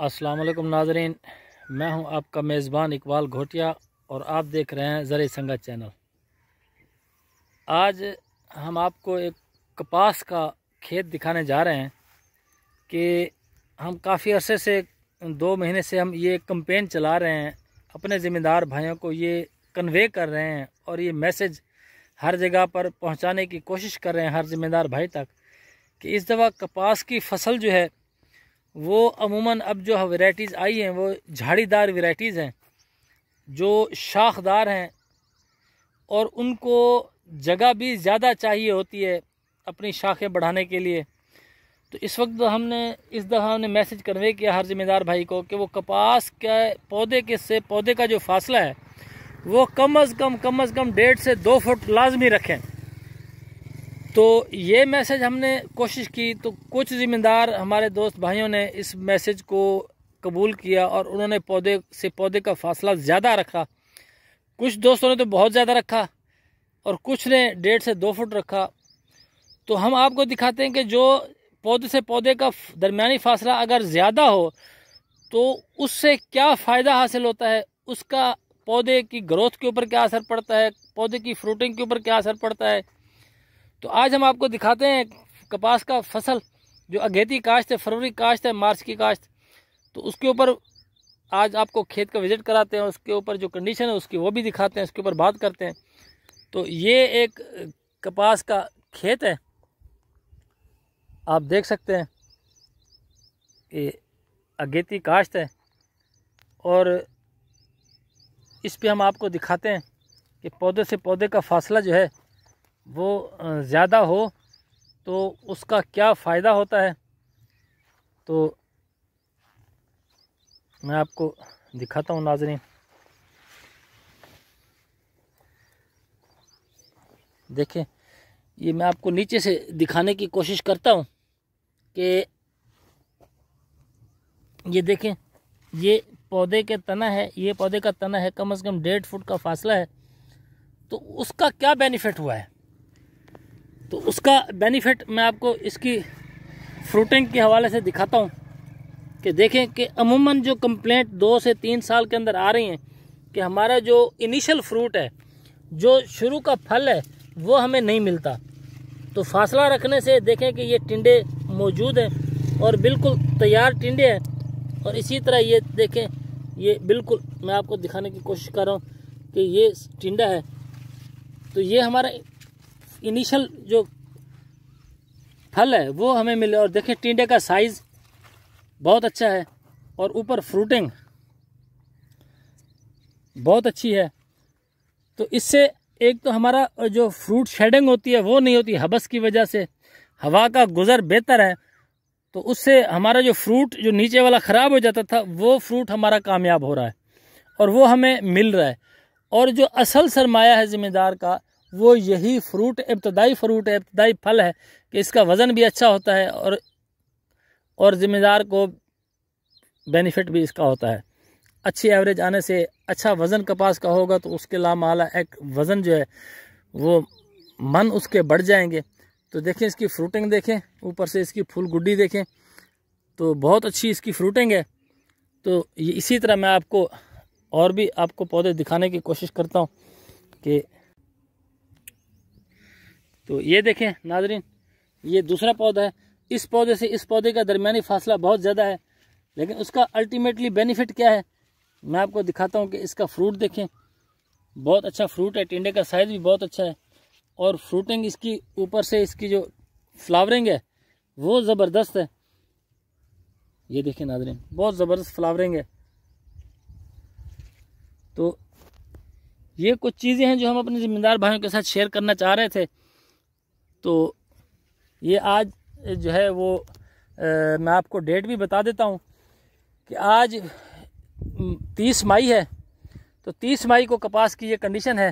वालेकुम नाजरीन, मैं हूँ आपका मेज़बान इकबाल घोटिया और आप देख रहे हैं ज़र संगत चैनल। आज हम आपको एक कपास का खेत दिखाने जा रहे हैं कि हम काफ़ी अरसे से दो महीने से हम ये कंपेन चला रहे हैं, अपने ज़िम्मेदार भाइयों को ये कन्वे कर रहे हैं और ये मैसेज हर जगह पर पहुँचाने की कोशिश कर रहे हैं हर ज़िम्मेदार भाई तक कि इस दफ़ा कपास की फ़सल जो है वो अमूमन अब जो वैरायटीज़ आई हैं, वो झाड़ीदार वैरायटीज़ हैं, जो शाखदार हैं और उनको जगह भी ज़्यादा चाहिए होती है अपनी शाखें बढ़ाने के लिए। तो इस वक्त हमने, इस दफ़ा हमने मैसेज कन्वे किया हर ज़िम्मेदार भाई को कि वो कपास के पौधे के से, पौधे का जो फासला है, वो कम अज़ कम कम अज़ कम डेढ़ से दो फुट लाजमी रखें। तो ये मैसेज हमने कोशिश की तो कुछ ज़िम्मेदार हमारे दोस्त भाइयों ने इस मैसेज को कबूल किया और उन्होंने पौधे से पौधे का फासला ज़्यादा रखा। कुछ दोस्तों ने तो बहुत ज़्यादा रखा और कुछ ने डेढ़ से दो फुट रखा। तो हम आपको दिखाते हैं कि जो पौधे से पौधे का दरमियानी फासला अगर ज़्यादा हो तो उससे क्या फ़ायदा हासिल होता है? उसका पौधे की ग्रोथ के ऊपर क्या असर पड़ता है? पौधे की फ्रूटिंग के ऊपर क्या असर पड़ता है? तो आज हम आपको दिखाते हैं कपास का फ़सल, जो अगेती काश्त है, फरवरी काश्त है, मार्च की काश्त तो उसके ऊपर आज आपको खेत का विज़िट कराते हैं, उसके ऊपर जो कंडीशन है, उसकी वो भी दिखाते हैं, उसके ऊपर बात करते हैं। तो ये एक कपास का खेत है। आप देख सकते हैं, ये अगेती काश्त है। और इस पे हम आपको दिखाते हैं कि पौधे से पौधे का फासला जो है वो ज़्यादा हो तो उसका क्या फ़ायदा होता है? तो मैं आपको दिखाता हूँ नाजरीन। देखें, ये मैं आपको नीचे से दिखाने की कोशिश करता हूँ कि ये देखें, ये पौधे के तना है, ये पौधे का तना है कम से कम डेढ़ फुट का फासला है तो उसका क्या बेनिफिट हुआ है? तो उसका बेनिफिट मैं आपको इसकी फ्रूटिंग के हवाले से दिखाता हूँ कि देखें कि अमूमन जो कंप्लेंट दो से तीन साल के अंदर आ रही हैं कि हमारा जो इनिशियल फ्रूट है, जो शुरू का फल है, वो हमें नहीं मिलता। तो फासला रखने से देखें कि ये टिंडे मौजूद हैं और बिल्कुल तैयार टिंडे हैं और इसी तरह ये देखें, ये बिल्कुल मैं आपको दिखाने की कोशिश कर रहा हूँ कि ये टिंडा है। तो ये हमारा इनिशियल जो फल है, वो हमें मिले। और देखें, टिंडे का साइज़ बहुत अच्छा है और ऊपर फ्रूटिंग बहुत अच्छी है। तो इससे एक तो हमारा जो फ्रूट शेडिंग होती है, वो नहीं होती, हबस की वजह से। हवा का गुज़र बेहतर है तो उससे हमारा जो फ्रूट जो नीचे वाला ख़राब हो जाता था, वो फ्रूट हमारा कामयाब हो रहा है और वो हमें मिल रहा है। और जो असल सरमाया है ज़िम्मेदार का वो यही फ्रूट, इब्तदाई फ्रूट है, इब्तदाई फल है कि इसका वज़न भी अच्छा होता है और और ज़िम्मेदार को बेनिफिट भी इसका होता है। अच्छी एवरेज आने से अच्छा वज़न कपास का होगा तो उसके लामाला एक वज़न जो है, वो मन उसके बढ़ जाएँगे। तो देखें इसकी फ्रूटिंग देखें, ऊपर से इसकी फूल गुड्डी देखें तो बहुत अच्छी इसकी फ्रूटिंग है। तो ये इसी तरह मैं आपको और भी आपको पौधे दिखाने की कोशिश करता हूँ कि तो ये देखें, नाजरीन, ये दूसरा पौधा है। इस पौधे से, इस पौधे का दरमियानी फासला बहुत ज़्यादा है, लेकिन उसका अल्टीमेटली बेनिफिट क्या है? मैं आपको दिखाता हूँ कि इसका फ्रूट देखें। बहुत अच्छा फ्रूट है, टिंडे का साइज़ भी बहुत अच्छा है, और फ्रूटिंग इसकी ऊपर से इसकी जो फ्लावरिंग है, वो ज़बरदस्त है। ये देखें नाजरीन, बहुत ज़बरदस्त फ्लावरिंग है। तो ये कुछ चीज़ें हैं जो हम अपने ज़िम्मेदार भाइयों के साथ शेयर करना चाह रहे थे। तो ये आज जो है वो आ, मैं आपको डेट भी बता देता हूँ कि आज तीस मई है। तो तीस मई को कपास की ये कंडीशन है।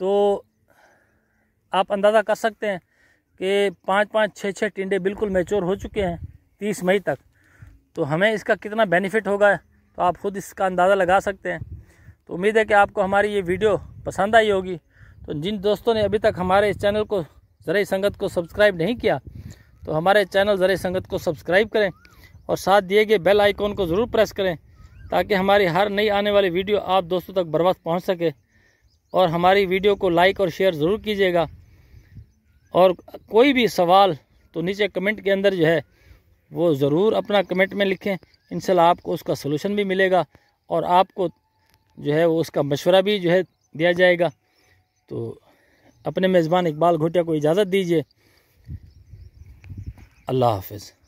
तो आप अंदाज़ा कर सकते हैं कि पाँच पाँच छः छः टिंडे बिल्कुल मैच्योर हो चुके हैं तीस मई तक। तो हमें इसका कितना बेनिफिट होगा तो आप खुद इसका अंदाज़ा लगा सकते हैं। तो उम्मीद है कि आपको हमारी ये वीडियो पसंद आई होगी। तो जिन दोस्तों ने अभी तक हमारे इस चैनल को ज़रिए संगत को सब्सक्राइब नहीं किया तो हमारे चैनल ज़रिए संगत को सब्सक्राइब करें और साथ दिए गए बेल आइकॉन को ज़रूर प्रेस करें ताकि हमारी हर नई आने वाली वीडियो आप दोस्तों तक बर्बाद पहुँच सके। और हमारी वीडियो को लाइक और शेयर ज़रूर कीजिएगा। और कोई भी सवाल तो नीचे कमेंट के अंदर जो है, वो ज़रूर अपना कमेंट में लिखें। इंशाल्लाह आपको उसका सलूशन भी मिलेगा और आपको जो है वो उसका मशवरा भी जो है दिया जाएगा। तो अपने मेज़बान इकबाल घोटिया को इजाज़त दीजिए। अल्लाह हाफिज़।